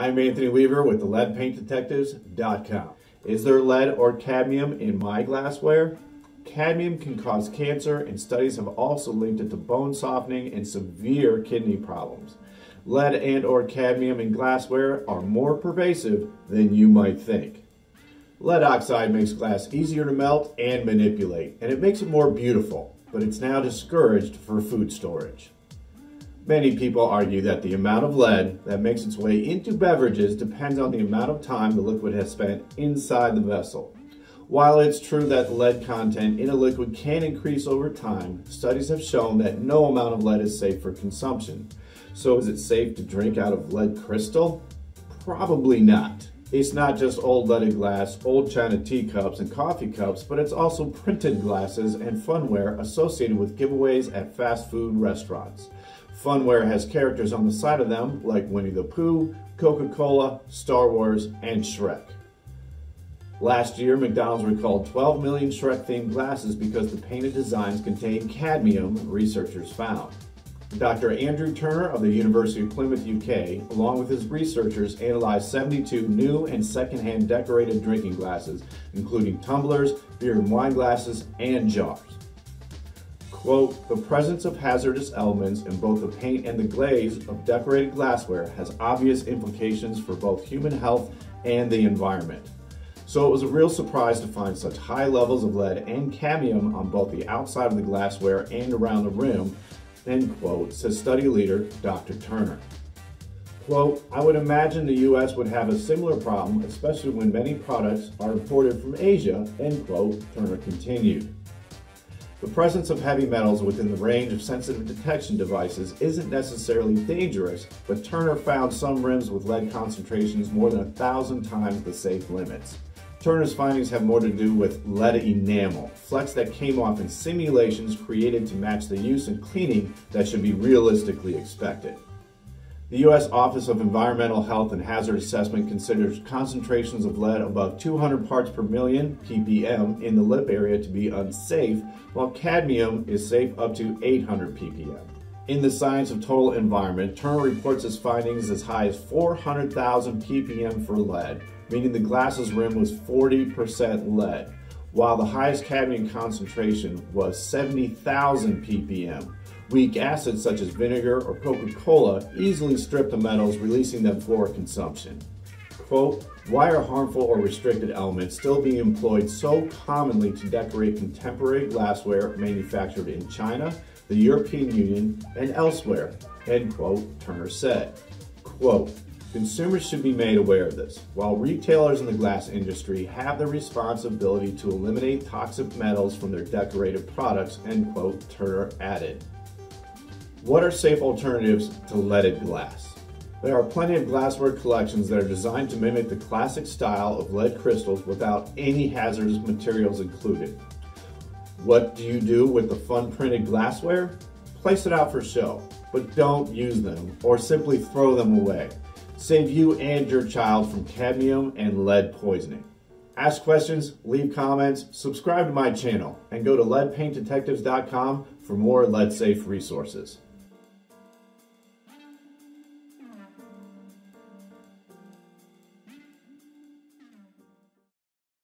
I'm Anthony Weaver with the leadpaintdetectives.com. Is there lead or cadmium in my glassware? Cadmium can cause cancer and studies have also linked it to bone softening and severe kidney problems. Lead and or cadmium in glassware are more pervasive than you might think. Lead oxide makes glass easier to melt and manipulate, and it makes it more beautiful, but it's now discouraged for food storage. Many people argue that the amount of lead that makes its way into beverages depends on the amount of time the liquid has spent inside the vessel. While it's true that lead content in a liquid can increase over time, studies have shown that no amount of lead is safe for consumption. So is it safe to drink out of lead crystal? Probably not. It's not just old leaded glass, old china teacups, and coffee cups, but it's also printed glasses and funware associated with giveaways at fast food restaurants. Funware has characters on the side of them like Winnie the Pooh, Coca-Cola, Star Wars, and Shrek. Last year, McDonald's recalled 12 million Shrek-themed glasses because the painted designs contained cadmium, researchers found. Dr. Andrew Turner of the University of Plymouth, UK, along with his researchers, analyzed 72 new and secondhand decorated drinking glasses, including tumblers, beer and wine glasses, and jars. Quote, the presence of hazardous elements in both the paint and the glaze of decorated glassware has obvious implications for both human health and the environment. So it was a real surprise to find such high levels of lead and cadmium on both the outside of the glassware and around the rim, end quote, says study leader Dr. Turner. Quote, I would imagine the U.S. would have a similar problem, especially when many products are imported from Asia, end quote, Turner continued. The presence of heavy metals within the range of sensitive detection devices isn't necessarily dangerous, but Turner found some rims with lead concentrations more than a thousand times the safe limits. Turner's findings have more to do with lead enamel, flecks that came off in simulations created to match the use and cleaning that should be realistically expected. The U.S. Office of Environmental Health and Hazard Assessment considers concentrations of lead above 200 parts per million ppm in the lip area to be unsafe, while cadmium is safe up to 800 ppm. In the Science of Total Environment, Turner reports his findings as high as 400,000 ppm for lead, meaning the glass's rim was 40% lead, while the highest cadmium concentration was 70,000 ppm. Weak acids such as vinegar or Coca-Cola easily strip the metals, releasing them for consumption. Quote, why are harmful or restricted elements still being employed so commonly to decorate contemporary glassware manufactured in China, the European Union, and elsewhere? End quote, Turner said. Quote, Consumers should be made aware of this. While retailers in the glass industry have the responsibility to eliminate toxic metals from their decorative products, end quote, Turner added. What are safe alternatives to leaded glass? There are plenty of glassware collections that are designed to mimic the classic style of lead crystals without any hazardous materials included. What do you do with the fun printed glassware? Place it out for show, but don't use them or simply throw them away save you and your child from cadmium and lead poisoning. Ask questions, leave comments, subscribe to my channel, and go to leadpaintdetectives.com for more lead safe resources.